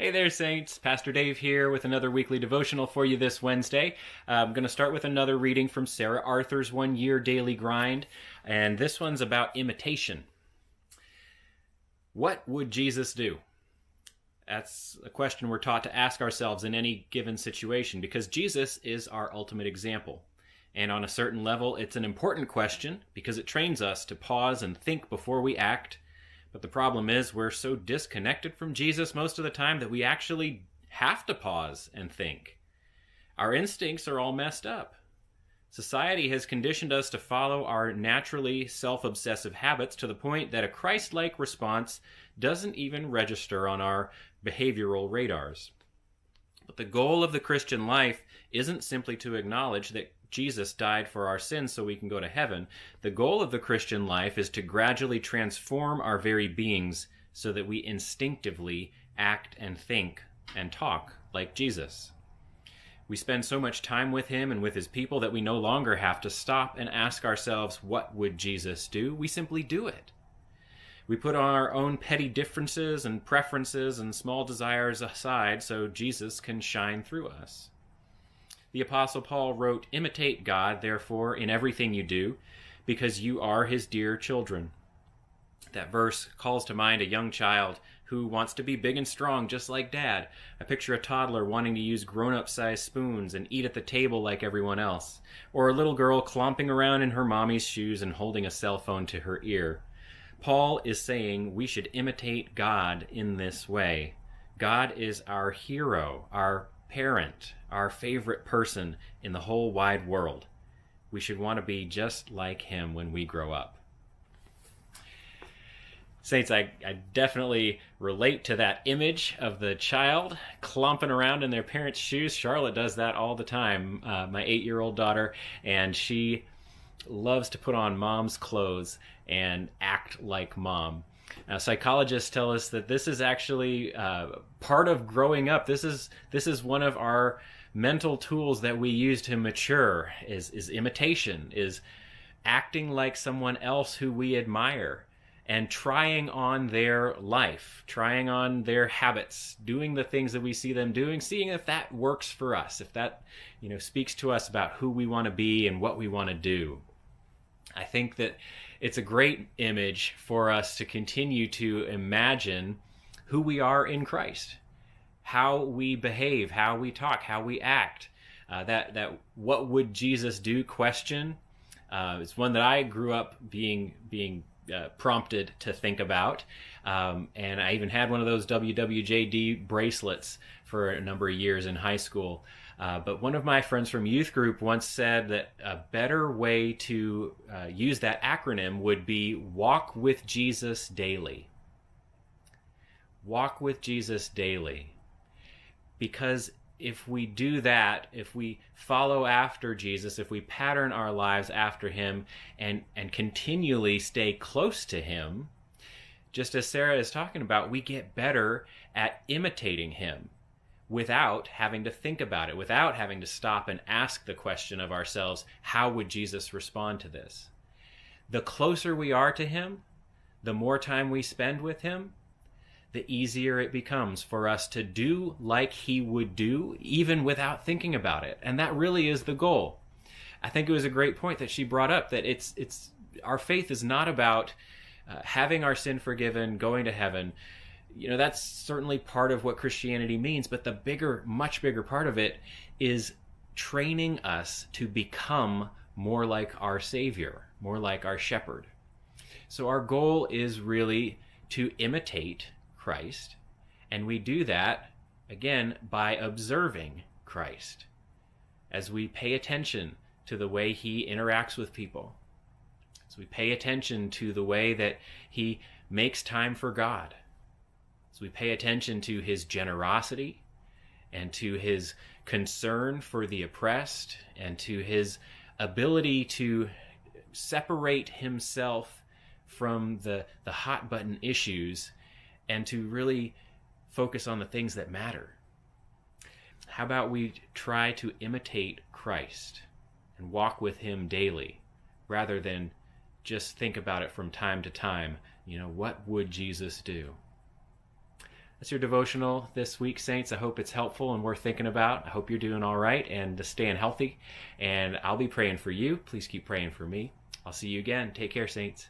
Hey there, Saints. Pastor Dave here with another weekly devotional for you this Wednesday. Uh, I'm going to start with another reading from Sarah Arthur's One Year Daily Grind, and this one's about imitation. What would Jesus do? That's a question we're taught to ask ourselves in any given situation because Jesus is our ultimate example. And on a certain level, it's an important question because it trains us to pause and think before we act but the problem is, we're so disconnected from Jesus most of the time that we actually have to pause and think. Our instincts are all messed up. Society has conditioned us to follow our naturally self obsessive habits to the point that a Christ like response doesn't even register on our behavioral radars. But the goal of the Christian life isn't simply to acknowledge that Jesus died for our sins so we can go to heaven. The goal of the Christian life is to gradually transform our very beings so that we instinctively act and think and talk like Jesus. We spend so much time with him and with his people that we no longer have to stop and ask ourselves, what would Jesus do? We simply do it. We put our own petty differences and preferences and small desires aside so Jesus can shine through us. The Apostle Paul wrote, Imitate God, therefore, in everything you do, because you are his dear children. That verse calls to mind a young child who wants to be big and strong just like dad. I picture a toddler wanting to use grown up sized spoons and eat at the table like everyone else. Or a little girl clomping around in her mommy's shoes and holding a cell phone to her ear. Paul is saying we should imitate God in this way. God is our hero, our parent, our favorite person in the whole wide world. We should want to be just like him when we grow up. Saints, I, I definitely relate to that image of the child clomping around in their parents' shoes. Charlotte does that all the time, uh, my eight year old daughter, and she loves to put on mom's clothes and act like mom. Uh, psychologists tell us that this is actually uh, part of growing up. This is this is one of our mental tools that we use to mature. Is is imitation. Is acting like someone else who we admire and trying on their life, trying on their habits, doing the things that we see them doing, seeing if that works for us, if that you know speaks to us about who we want to be and what we want to do. I think that it's a great image for us to continue to imagine who we are in Christ, how we behave, how we talk, how we act. Uh, that that what would Jesus do question uh, it's one that I grew up being being uh, prompted to think about, um, and I even had one of those WWJD bracelets for a number of years in high school. Uh, but one of my friends from youth group once said that a better way to uh, use that acronym would be walk with Jesus daily. Walk with Jesus daily. Because if we do that, if we follow after Jesus, if we pattern our lives after him and, and continually stay close to him, just as Sarah is talking about, we get better at imitating him without having to think about it, without having to stop and ask the question of ourselves, how would Jesus respond to this? The closer we are to Him, the more time we spend with Him, the easier it becomes for us to do like He would do, even without thinking about it. And that really is the goal. I think it was a great point that she brought up that it's, it's, our faith is not about uh, having our sin forgiven, going to heaven you know that's certainly part of what christianity means but the bigger much bigger part of it is training us to become more like our savior more like our shepherd. So our goal is really to imitate christ and we do that again by observing christ as we pay attention to the way he interacts with people as we pay attention to the way that he makes time for god so we pay attention to his generosity and to his concern for the oppressed and to his ability to separate himself from the, the hot button issues and to really focus on the things that matter. How about we try to imitate Christ and walk with him daily rather than just think about it from time to time? You know, what would Jesus do? That's your devotional this week, Saints. I hope it's helpful and worth thinking about. I hope you're doing all right and staying healthy. And I'll be praying for you. Please keep praying for me. I'll see you again. Take care, Saints.